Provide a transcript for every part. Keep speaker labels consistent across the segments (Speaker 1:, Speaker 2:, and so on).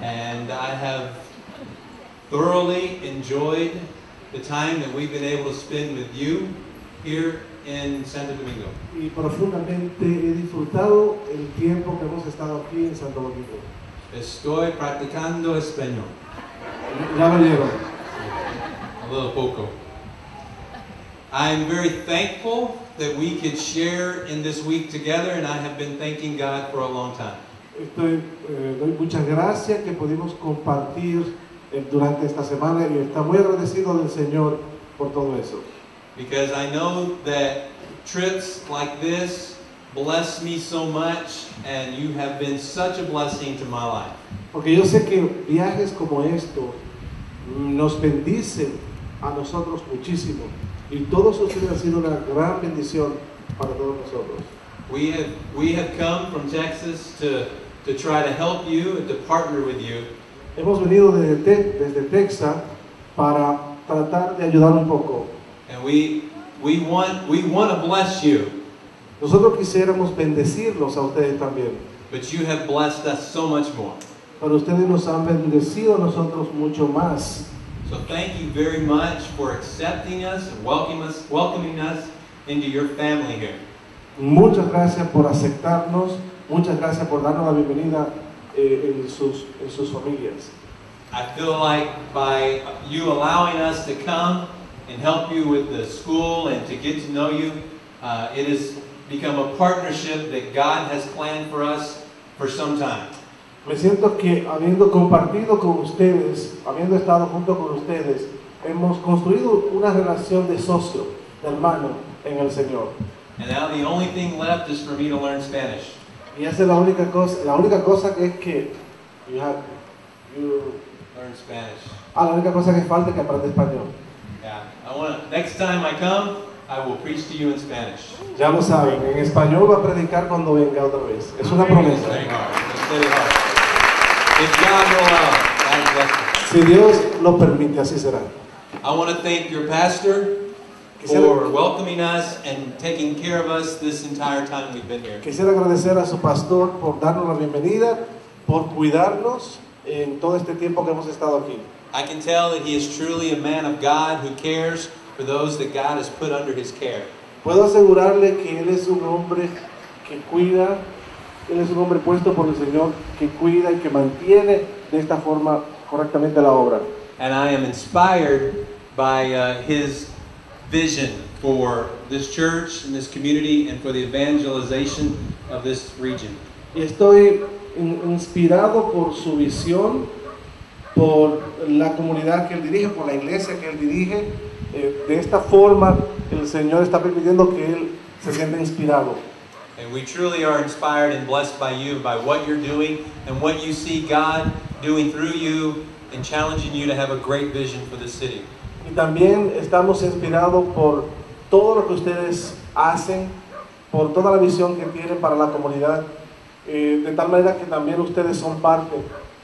Speaker 1: and I have thoroughly enjoyed the time that we've been able to spend with you here in Santo Domingo.
Speaker 2: Y profundamente he disfrutado el tiempo que hemos estado aquí en Santo Domingo.
Speaker 1: Estoy practicando español.
Speaker 2: Ya lo llevo.
Speaker 1: A little poco. I'm very thankful that we could share in this week together, and I have been thanking God for a long time.
Speaker 2: Estoy, eh, doy muchas gracias que pudimos compartir eh, durante esta semana y está muy agradecido del Señor por todo eso.
Speaker 1: Because I know that trips like this bless me so much, and you have been such a blessing to my life.
Speaker 2: Porque yo sé que viajes como estos nos bendicen a nosotros muchísimo y todos ustedes han sido una gran bendición para todos nosotros.
Speaker 1: We have, we have come from Texas to, to try to help you and to partner with you.
Speaker 2: Hemos venido desde, desde Texas para tratar de ayudar un poco.
Speaker 1: And we, we, want, we want to bless you,
Speaker 2: Nosotros quisiéramos bendecirlos a ustedes también,
Speaker 1: but you have blessed us so much more.
Speaker 2: pero ustedes nos han bendecido nosotros mucho más.
Speaker 1: So thank you very much for accepting us and welcoming us, welcoming us into your family here.
Speaker 2: Muchas gracias por aceptarnos, muchas gracias por darnos la bienvenida eh, en, sus, en sus familias.
Speaker 1: I feel like by you allowing us to come and help you with the school and to get to know you, uh, it has become a partnership that God has planned for us for some time.
Speaker 2: Me siento que habiendo compartido con ustedes, habiendo estado junto con ustedes, hemos construido una relación de socio, de hermano en el Señor.
Speaker 1: And now the only thing left is for me to learn Spanish.
Speaker 2: Y esa es la única cosa, la única cosa que es que you have- you-
Speaker 1: Learn Spanish.
Speaker 2: ah, la única cosa que falta es que aprenda español.
Speaker 1: Yeah. I want to, next time I come, I will preach to you in Spanish.
Speaker 2: Ya lo saben, en español va a predicar cuando venga otra vez. Es una promesa. Si Dios lo permite, así será.
Speaker 1: I want to thank your pastor for welcoming us and taking care of us this entire time we've been here.
Speaker 2: quisiera agradecer a su pastor por darnos la bienvenida, por cuidarnos en todo este tiempo que hemos estado aquí.
Speaker 1: I can tell that he is truly a man of God who cares for those that God has put under his care.
Speaker 2: Puedo asegurarle que Él es un hombre que cuida, Él es un hombre puesto por el Señor que cuida y que mantiene de esta forma correctamente la obra.
Speaker 1: and I am inspired by uh, his vision for this church and this community and for the evangelization of this region.
Speaker 2: Estoy inspirado por su visión, por la comunidad que él dirige, por la iglesia que él dirige. Eh, de esta forma, el Señor está permitiendo que él se sienta inspirado.
Speaker 1: And we truly are inspired and blessed by you, by what you're doing and what you see God doing through you and challenging you to have a great vision for the city.
Speaker 2: Y también estamos inspirados por todo lo que ustedes hacen, por toda la visión que tienen para la comunidad, eh, de tal manera que también ustedes son parte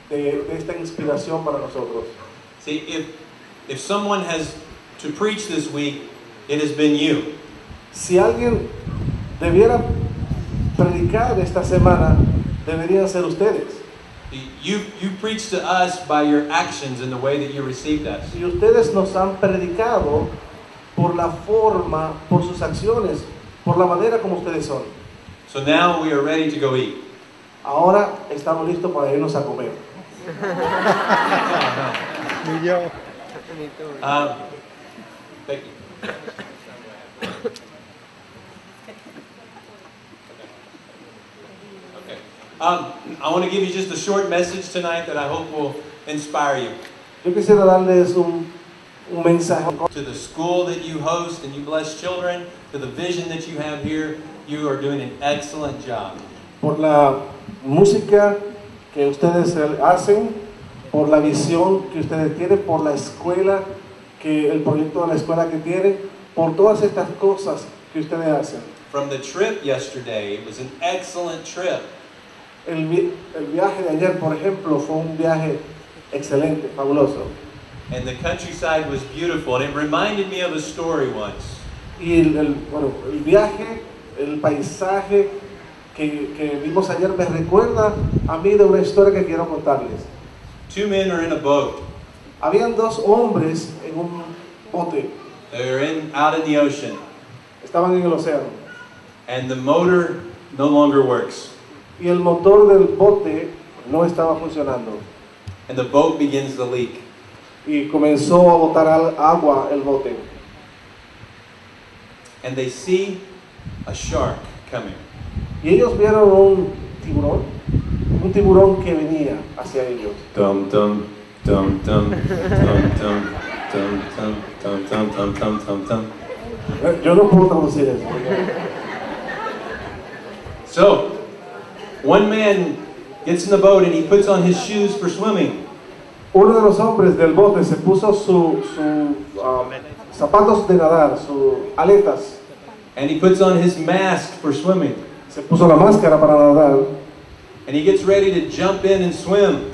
Speaker 2: de, de esta inspiración para nosotros.
Speaker 1: See, if, if someone has to preach this week, it has been you.
Speaker 2: Si alguien debiera predicar esta semana, deberían ser ustedes.
Speaker 1: You, you preach to us by your actions and the way that you received us.
Speaker 2: Y ustedes nos han predicado por la forma, por sus acciones, por la manera como ustedes son.
Speaker 1: So now we are ready to go eat.
Speaker 2: Ahora estamos listos para irnos a comer.
Speaker 3: Ni yo.
Speaker 1: Um, thank you. Um, I want to give you just a short message tonight that I hope will inspire you.
Speaker 2: Yo quisiera darles un, un mensaje
Speaker 1: To the school that you host and you bless children, to the vision that you have here, you are doing an excellent job.
Speaker 2: por la música que ustedes hacen, por la visión que ustedes tienen, por la escuela, que el proyecto de la escuela que tienen, por todas estas cosas que ustedes hacen.
Speaker 1: From the trip yesterday, it was an excellent trip.
Speaker 2: El, vi- el viaje de ayer, por ejemplo, fue un viaje excelente, fabuloso.
Speaker 1: And the countryside was beautiful, and it reminded me of a story once.
Speaker 2: Y el, el- bueno, el viaje, el paisaje que, que vimos ayer me recuerda a mí de una historia que quiero contarles.
Speaker 1: Two men are in a boat.
Speaker 2: Habían dos hombres en un bote,
Speaker 1: They're in out in the ocean,
Speaker 2: estaban en el océano,
Speaker 1: and the motor no longer works.
Speaker 2: Y el motor del bote no estaba funcionando,
Speaker 1: And the boat begins to leak.
Speaker 2: y comenzó a botar al- agua el bote.
Speaker 1: And they see a shark coming.
Speaker 2: Y ellos vieron un tiburón, un tiburón que venía hacia ellos.
Speaker 1: Dum dum dum dum dum dum dum dum dum dum dum dum dum dum.
Speaker 2: Eh, Yo no puedo traducir eso.
Speaker 1: So, one man gets in the boat and he puts on his shoes for swimming.
Speaker 2: Uno de los hombres del bote se puso sus su, ah, zapatos de nadar, sus aletas,
Speaker 1: And he puts on his mask for swimming.
Speaker 2: se puso la máscara para nadar
Speaker 1: And he gets ready to jump in and swim.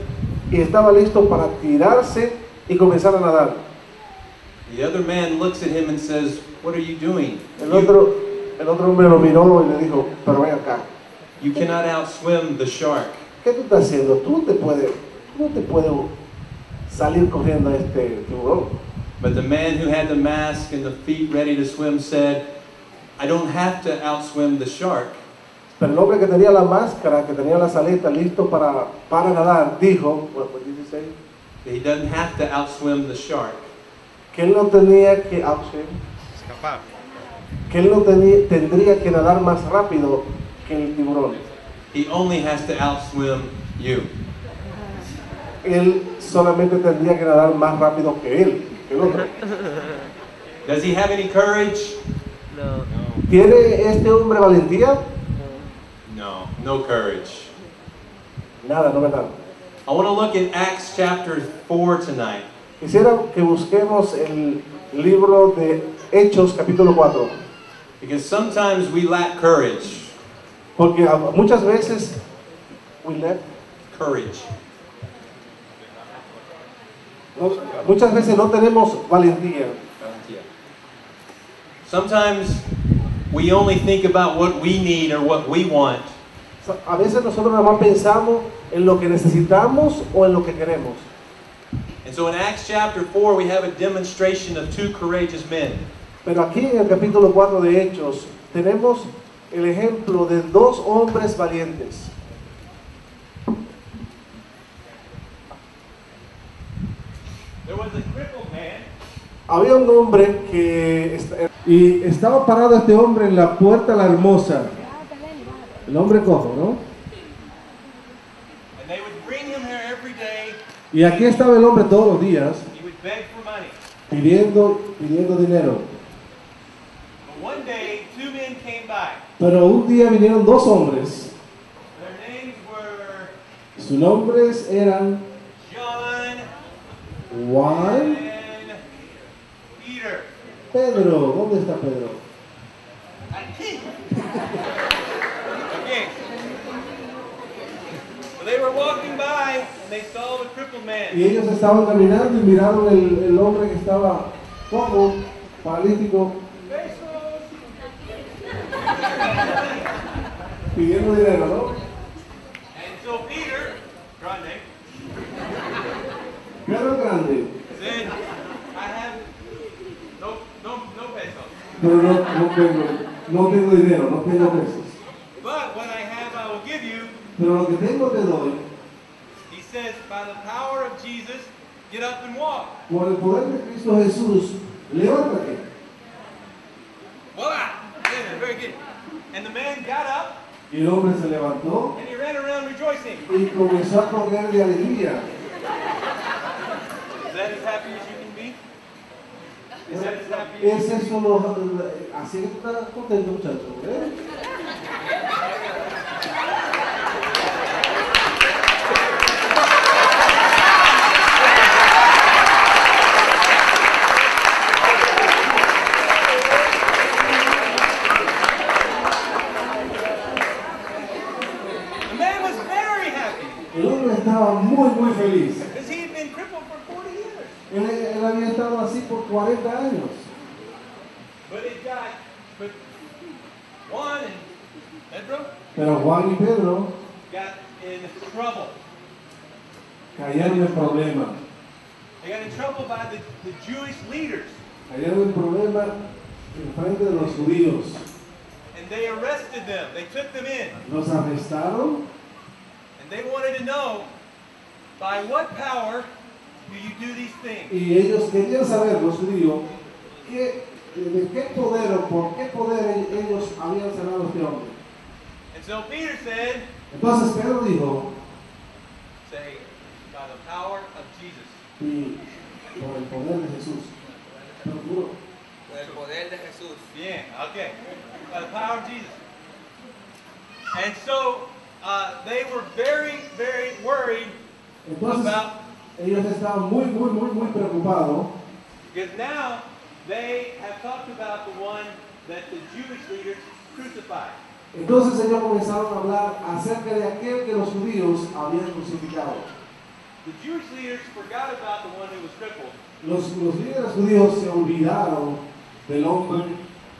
Speaker 2: y estaba listo para tirarse y comenzar a nadar.
Speaker 1: The other man looks at him and says, What are you doing?
Speaker 2: El otro, el otro hombre lo miró y le dijo, pero ven acá,
Speaker 1: you cannot outswim the shark.
Speaker 2: ¿qué tú estás haciendo? Tú no te puedes, tú no te puedes salir corriendo a este tiburón.
Speaker 1: But the man who had the mask and the feet ready to swim said, I don't have to outswim the shark.
Speaker 2: Pero el hombre que tenía la máscara, que tenía las aletas listo para, para nadar, dijo, what, what did he say?
Speaker 1: that He doesn't have to outswim the shark.
Speaker 2: que él no tenía que outswim,
Speaker 3: Escapar.
Speaker 2: que él no tenía, tendría que nadar más rápido que el tiburón.
Speaker 1: He only has to outswim you.
Speaker 2: Él solamente tendría que nadar más rápido que él, que el otro.
Speaker 1: Does he have any courage?
Speaker 3: No.
Speaker 2: ¿Tiene este hombre valentía?
Speaker 1: No, no courage.
Speaker 2: Nada, no verdad.
Speaker 1: I want to look in Acts chapter 4 tonight.
Speaker 2: Quisiera que busquemos el libro de Hechos capítulo 4,
Speaker 1: Because sometimes we lack courage.
Speaker 2: Porque muchas veces we lack-
Speaker 1: Courage.
Speaker 2: no- muchas veces no tenemos valentía.
Speaker 1: Sometimes we only think about what we need or what we want.
Speaker 2: A veces nosotros nada más pensamos en lo que necesitamos o en lo que queremos.
Speaker 1: And so in Acts chapter 4, we have a demonstration of two courageous men.
Speaker 2: Pero aquí en el capítulo 4 de Hechos tenemos el ejemplo de dos hombres valientes.
Speaker 1: There was crippled man
Speaker 2: Había un hombre que y estaba parado este hombre en la puerta la hermosa. El hombre cojo, ¿no?
Speaker 1: and they would bring him here every day.
Speaker 2: Y aquí estaba el hombre todos los días
Speaker 1: He would beg for money.
Speaker 2: pidiendo, pidiendo dinero.
Speaker 1: But one day,
Speaker 2: Pero un día vinieron dos hombres.
Speaker 1: Their names were
Speaker 2: Sus nombres eran
Speaker 1: John
Speaker 2: Juan,
Speaker 1: and Peter.
Speaker 2: Pedro. ¿Dónde está Pedro?
Speaker 1: Aquí. Okay. So they were walking by and they saw the crippled
Speaker 2: Y
Speaker 1: man.
Speaker 2: ellos estaban caminando y miraron el, el hombre que estaba cojo, paralítico, pidiendo dinero, ¿no?
Speaker 1: And so Peter, Grande,
Speaker 2: Pedro Grande,
Speaker 1: said, I have no, no, no pesos.
Speaker 2: pero no, no tengo, no tengo dinero, no tengo pesos.
Speaker 1: But what I have I will give you.
Speaker 2: Pero lo que tengo te doy,
Speaker 1: He says, by the power of Jesus, get up and walk.
Speaker 2: por el poder de Cristo Jesús, levántate. Y el hombre se levantó
Speaker 1: and he ran around rejoicing.
Speaker 2: y comenzó a correr de alegría.
Speaker 1: Is that as happy as you can be? Is that as happy as
Speaker 2: Es así que tú estás contento, muchacho. ¿eh?
Speaker 1: Juan and Pedro
Speaker 2: Pero Juan y Pedro
Speaker 1: got in trouble.
Speaker 2: cayeron en problema.
Speaker 1: They got in trouble by the, the Jewish leaders.
Speaker 2: Cayeron en problema en frente de los judíos.
Speaker 1: And they arrested them. They took them in.
Speaker 2: Los arrestaron
Speaker 1: And they wanted to know by what power do you do these things?
Speaker 2: y ellos querían saber, los judíos, qué- de qué poder o por qué poder ellos habían sanado a este hombre.
Speaker 1: And so Peter said,
Speaker 2: Entonces Pedro dijo,
Speaker 1: say, by the power of Jesus.
Speaker 2: y por el poder de Jesús. Pero juro,
Speaker 4: Por el poder de Jesús.
Speaker 1: Yeah, okay. By the power of Jesus. And so uh, they were very, very worried
Speaker 2: Entonces
Speaker 1: about,
Speaker 2: ellos estaban muy, muy, muy, muy preocupados
Speaker 1: because now they have talked about the one that the Jewish leaders crucified.
Speaker 2: Entonces ellos comenzaron a hablar acerca de aquel que los judíos habían crucificado.
Speaker 1: The Jewish leaders forgot about the one who was crippled.
Speaker 2: Los, los líderes judíos se olvidaron del hombre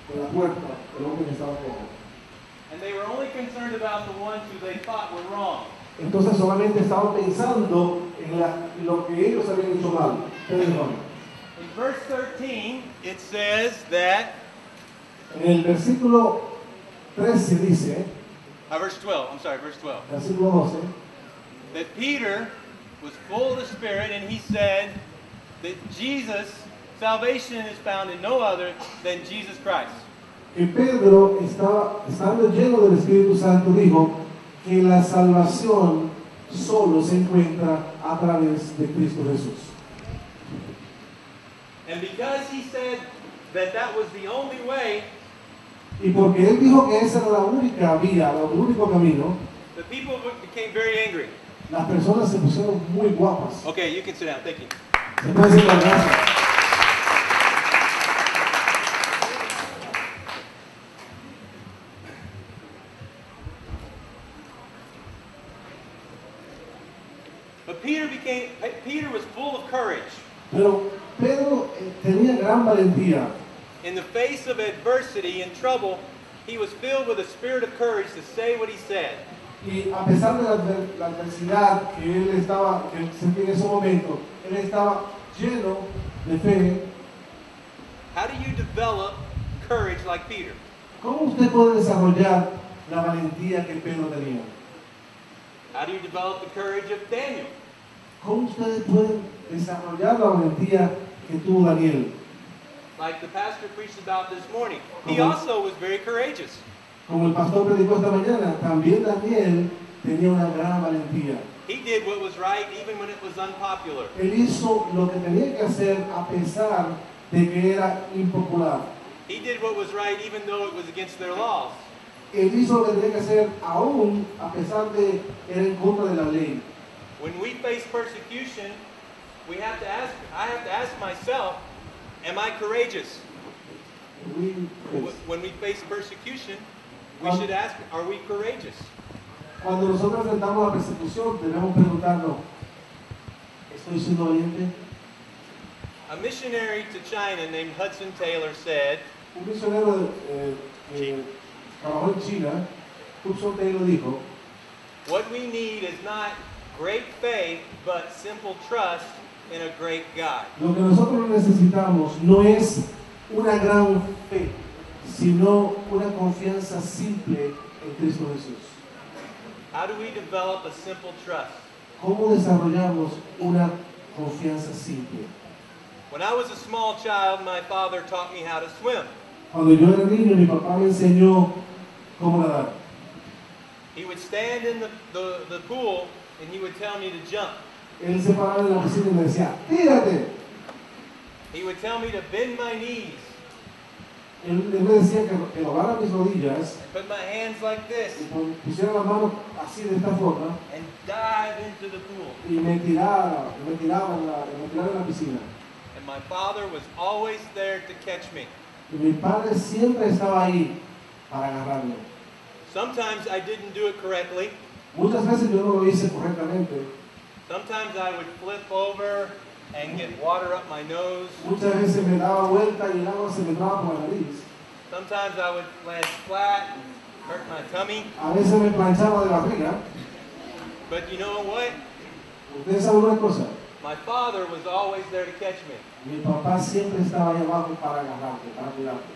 Speaker 2: de la puerta, el hombre que estaba cojo.
Speaker 1: And they were only concerned about the ones who they thought were wrong.
Speaker 2: Entonces solamente estaban pensando en la- lo que ellos habían hecho mal. Perdón.
Speaker 1: Verse 13, it says that,
Speaker 2: En el versículo 13 dice,
Speaker 1: uh, verse 12, I'm sorry, verse 12.
Speaker 2: versículo 12,
Speaker 1: that Peter was full of the Spirit and he said that Jesus, salvation is found in no other than Jesus Christ.
Speaker 2: que Pedro estaba, estando lleno del Espíritu Santo, dijo que la salvación solo se encuentra a través de Cristo Jesús.
Speaker 1: And because he said that that was the only way,
Speaker 2: Y porque él dijo que esa era la única vía, el único camino,
Speaker 1: the people became very angry.
Speaker 2: las personas se pusieron muy guapas.
Speaker 1: Okay, you can sit down. Thank you.
Speaker 2: Se puede gracias.
Speaker 1: But Peter became Peter was full of courage.
Speaker 2: Pero Pedro tenía gran valentía.
Speaker 1: In the face of adversity and trouble, he was filled with a spirit of courage to say what he said.
Speaker 2: Y a pesar de la, la adversidad que él estaba, que sentía en ese momento, él estaba lleno de fe.
Speaker 1: How do you develop courage like Peter?
Speaker 2: ¿Cómo usted puede desarrollar la valentía que Pedro tenía?
Speaker 1: How do you develop the courage of Daniel?
Speaker 2: ¿Cómo ustedes pueden desarrollar la valentía que tuvo Daniel.
Speaker 1: Like the pastor preached about this morning. He also was very courageous.
Speaker 2: Como el pastor predicó esta mañana, también Daniel tenía una gran valentía.
Speaker 1: He did what was right even when it was unpopular.
Speaker 2: Él hizo lo que tenía que hacer a pesar de que era impopular.
Speaker 1: He did what was right even though it was against their laws.
Speaker 2: Él hizo lo que tenía que hacer aún a pesar de que era en contra de la ley.
Speaker 1: When we face persecution, we have to ask I have to ask myself, am I courageous?
Speaker 2: We- pues,
Speaker 1: Wh- When we face persecution, we should ask, are we courageous?
Speaker 2: Cuando nosotros enfrentamos la persecución, debemos preguntarnos, ¿estoy siendo valiente?
Speaker 1: A missionary to China named Hudson Taylor said,
Speaker 2: Un misionero eh, que trabajó en China, Hudson Taylor dijo,
Speaker 1: What we need is not great faith, but simple trust in a great God.
Speaker 2: lo que nosotros necesitamos no es una gran fe, sino una confianza simple en Cristo Jesús.
Speaker 1: How do we develop a simple trust?
Speaker 2: ¿Cómo desarrollamos una confianza simple?
Speaker 1: When I was a small child, my father taught me how to swim.
Speaker 2: Cuando yo era niño, mi papá me enseñó cómo nadar.
Speaker 1: He would stand in the, the, the pool and he would tell me to jump.
Speaker 2: Él se paraba en la piscina y me decía, tírate.
Speaker 1: He would tell me to bend my knees
Speaker 2: Él, él me decía que, mis rodillas
Speaker 1: and put my hands like this
Speaker 2: y pusiera las manos así de esta forma
Speaker 1: and dive into the pool.
Speaker 2: y me tiraba en la, me tirara en la piscina.
Speaker 1: And my father was always there to catch me.
Speaker 2: Y mi padre siempre estaba ahí para agarrarme.
Speaker 1: Sometimes I didn't do it correctly.
Speaker 2: Muchas veces yo no lo hice correctamente.
Speaker 1: Sometimes I would flip over and get water up my nose.
Speaker 2: Muchas veces me daba vuelta y el agua se me entraba por la nariz.
Speaker 1: Sometimes I would land flat and hurt my tummy.
Speaker 2: A veces me planchaba de la barriga.
Speaker 1: But you know what?
Speaker 2: Ustedes saben una cosa.
Speaker 1: My father was always there to catch me.
Speaker 2: Mi papá siempre estaba ahí abajo para agarrarte, para cuidarte.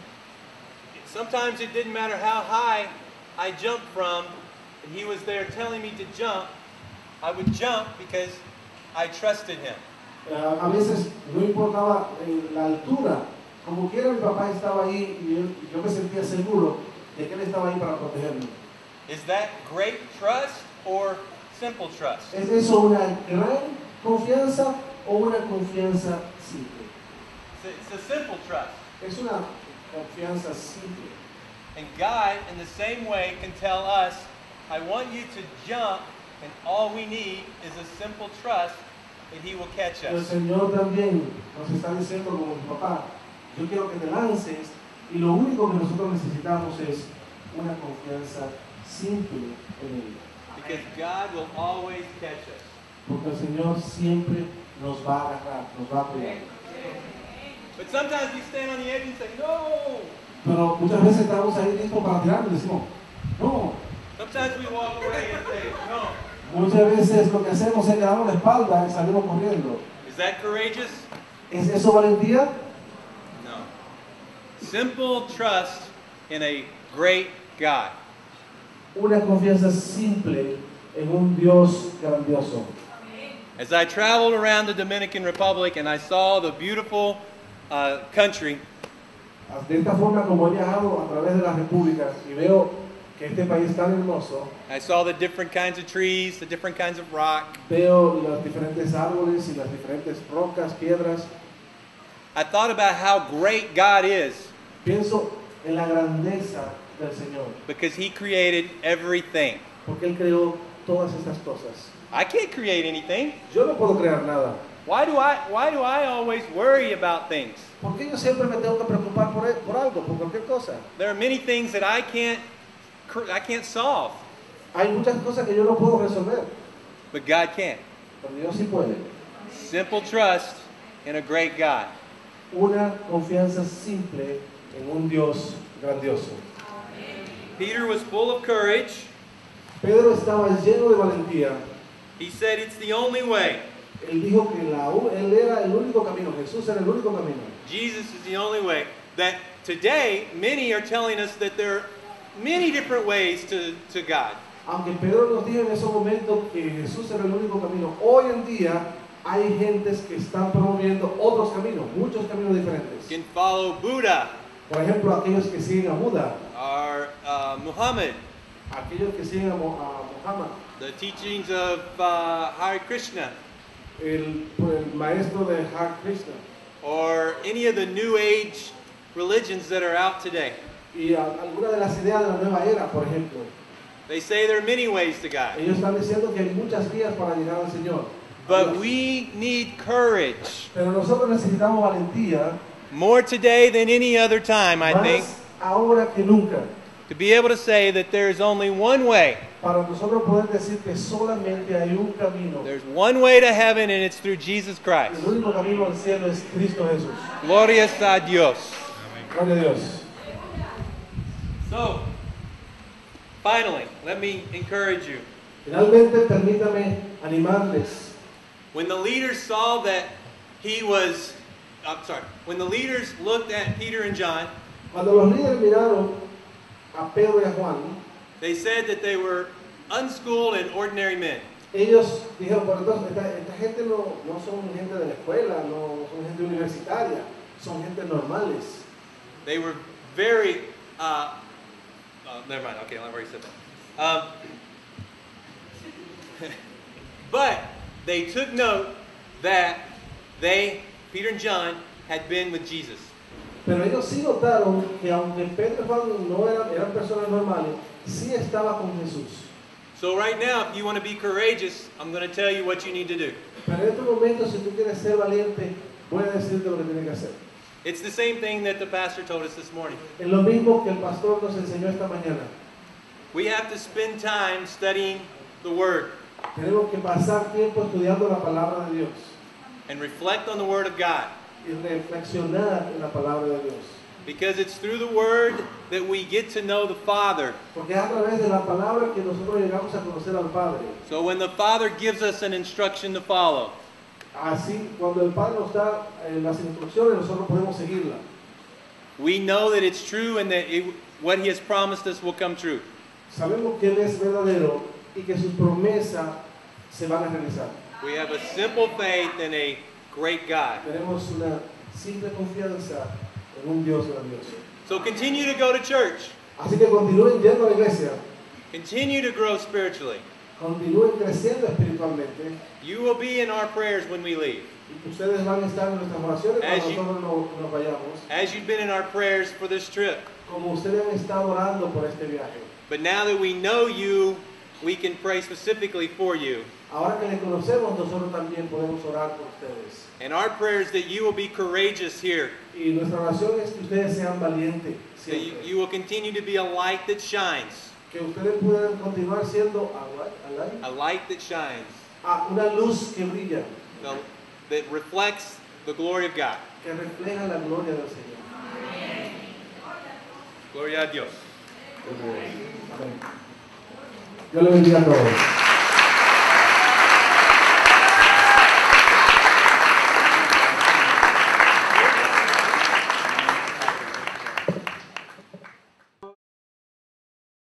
Speaker 1: Sometimes it didn't matter how high I jumped from, and he was there telling me to jump. I would jump because I trusted him.
Speaker 2: Eh, a veces no importaba eh, la altura, como quiera mi papá estaba ahí y yo, yo me sentía seguro de que él estaba ahí para protegerme.
Speaker 1: Is that great trust or simple trust?
Speaker 2: ¿Es eso una gran confianza o una confianza simple?
Speaker 1: It's a- It's a simple trust.
Speaker 2: Es una confianza simple.
Speaker 1: And God, in the same way, can tell us, I want you to jump, and all we need is a simple trust that He will catch us. El.
Speaker 2: Señor también nos está diciendo como mi papá, yo quiero que te lances y lo único que nosotros necesitamos es una confianza simple en Él.
Speaker 1: Because God will always catch us.
Speaker 2: Porque el Señor siempre nos va a agarrar, nos va a cuidar.
Speaker 1: But sometimes we stand on the edge and say, No!
Speaker 2: Pero muchas veces estamos ahí listos para tirar y decimos, no.
Speaker 1: Sometimes we walk away and say, No.
Speaker 2: Muchas veces lo que hacemos es darnos la espalda y salimos corriendo.
Speaker 1: Is that courageous?
Speaker 2: ¿Es eso valentía?
Speaker 1: No. Simple trust in a great God.
Speaker 2: Una confianza simple en un Dios grandioso.
Speaker 1: As I traveled around the Dominican Republic and I saw the beautiful uh, country,
Speaker 2: De esta forma, como he viajado a través de las repúblicas y veo que este país tan hermoso,
Speaker 1: I saw the different kinds of trees, the different kinds of rock.
Speaker 2: veo los diferentes árboles y las diferentes rocas, piedras,
Speaker 1: I thought about how great God is
Speaker 2: pienso en la grandeza del Señor,
Speaker 1: because He created everything.
Speaker 2: porque Él creó todas estas cosas.
Speaker 1: I can't create anything.
Speaker 2: Yo no puedo crear nada.
Speaker 1: Why do I, why do I always worry about things?
Speaker 2: ¿Por qué yo siempre me tengo que preocupar por, por algo, por cualquier cosa?
Speaker 1: There are many things that I can't, I can't solve,
Speaker 2: Hay muchas cosas que yo no puedo resolver,
Speaker 1: but God can.
Speaker 2: pero Dios sí puede.
Speaker 1: Simple trust in a great God.
Speaker 2: Una confianza simple en un Dios grandioso.
Speaker 1: Peter was full of courage.
Speaker 2: Pedro estaba lleno de valentía.
Speaker 1: He said it's the only way.
Speaker 2: Él dijo que la él era el único camino, Jesús era el único camino.
Speaker 1: Jesus is the only way. That today, many are telling us that there are many different ways to, to God.
Speaker 2: Aunque Pedro nos dijo en ese momento que Jesús era el único camino, hoy en día hay gentes que están promoviendo otros caminos, muchos caminos diferentes.
Speaker 1: can follow Buddha
Speaker 2: Por ejemplo, aquellos que siguen a Buda,
Speaker 1: or uh, Muhammad,
Speaker 2: aquellos que siguen a, a Muhammad,
Speaker 1: the teachings of uh, Hare Krishna,
Speaker 2: el, el maestro de Hare Krishna
Speaker 1: or any of the New Age religions that are out today.
Speaker 2: Y algunas de las ideas de la nueva era, por ejemplo.
Speaker 1: They say there are many ways to God.
Speaker 2: Ellos están diciendo que hay muchas vías para llegar al Señor.
Speaker 1: But we need courage
Speaker 2: Pero nosotros necesitamos valentía
Speaker 1: more today than any other time, I think,
Speaker 2: ahora que nunca
Speaker 1: to be able to say that there is only one way.
Speaker 2: para nosotros poder decir que solamente hay un camino.
Speaker 1: There's one way to heaven, and it's through Jesus Christ.
Speaker 2: El único camino al cielo es Cristo Jesús.
Speaker 1: Glorias a Dios.
Speaker 2: Gloria a Dios.
Speaker 1: So, finally, let me encourage you.
Speaker 2: Finalmente, permítame animarles.
Speaker 1: When the leaders saw that he was, I'm sorry, when the leaders looked at Peter and John,
Speaker 2: Cuando los líderes miraron a Pedro y a Juan,
Speaker 1: they said that they were unschooled and ordinary men.
Speaker 2: ellos dijeron, por entonces, esta, esta gente no, no son gente de la escuela, no son gente universitaria, son gente normales.
Speaker 1: They were very, uh, oh, never mind, okay, I've already said that. Um, but they took note that they, Peter and John, had been with Jesus.
Speaker 2: Pero ellos sí notaron que aunque Pedro y Juan no eran, eran personas normales, sí estaba con Jesús.
Speaker 1: So right now, if you want to be courageous, I'm going to tell you what you need to do.
Speaker 2: Pero en este momento, si tú quieres ser valiente, voy a decirte lo que tienes que hacer.
Speaker 1: It's the same thing that the pastor told us this morning.
Speaker 2: Es lo mismo que el pastor nos enseñó esta mañana.
Speaker 1: We have to spend time studying the Word
Speaker 2: Tenemos que pasar tiempo estudiando la palabra de Dios
Speaker 1: and reflect on the Word of God.
Speaker 2: y reflexionar en la palabra de Dios.
Speaker 1: Because it's through the Word that we get to know the Father.
Speaker 2: Porque a través de la palabra que nosotros llegamos a conocer al Padre.
Speaker 1: So when the Father gives us an instruction to follow,
Speaker 2: Así, cuando el Padre nos da eh, las instrucciones, nosotros podemos seguirla.
Speaker 1: we know that it's true and that it, what He has promised us will come true.
Speaker 2: Sabemos que Él es verdadero y que sus promesas se van a realizar.
Speaker 1: We have a simple faith in a great God.
Speaker 2: Tenemos una simple confianza en un Dios grandioso.
Speaker 1: So continue to go to church.
Speaker 2: Así que continúen yendo a la iglesia,
Speaker 1: Continue to grow spiritually.
Speaker 2: Continúen creciendo espiritualmente
Speaker 1: You will be in our prayers when we leave.
Speaker 2: ustedes van a estar en nuestras oraciones
Speaker 1: As
Speaker 2: cuando
Speaker 1: you-
Speaker 2: nosotros no- nos vayamos,
Speaker 1: As you've been in our prayers for this trip.
Speaker 2: como ustedes han estado orando por este viaje.
Speaker 1: But now that we know you, we can pray specifically for you.
Speaker 2: Ahora que le conocemos, nosotros también podemos orar por ustedes.
Speaker 1: And our prayer is that you will be courageous here.
Speaker 2: Y nuestra oración es que ustedes sean valientes,
Speaker 1: That you, you will continue to be a light that shines.
Speaker 2: Que ustedes puedan continuar siendo a- a- a-
Speaker 1: A light that shines.
Speaker 2: a una luz que brilla,
Speaker 1: that reflects the glory of God.
Speaker 2: que refleja la gloria del Señor.
Speaker 1: Gloria a Dios.
Speaker 2: Dios le bendiga a todos.